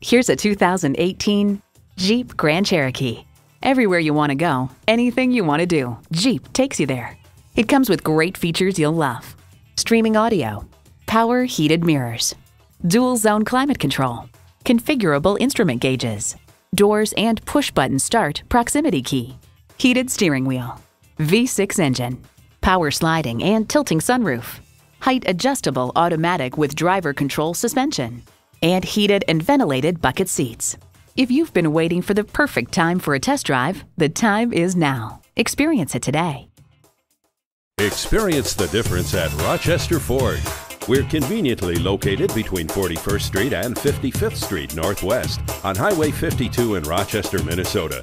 Here's a 2018 Jeep Grand Cherokee. Everywhere you want to go, anything you want to do, Jeep takes you there. It comes with great features you'll love. Streaming audio, power heated mirrors, dual zone climate control, configurable instrument gauges, doors and push button start proximity key, heated steering wheel, V6 engine, power sliding and tilting sunroof, height adjustable automatic with driver control suspension, and heated and ventilated bucket seats. If you've been waiting for the perfect time for a test drive, the time is now. Experience it today. Experience the difference at Rochester Ford. We're conveniently located between 41st Street and 55th Street Northwest on Highway 52 in Rochester, Minnesota.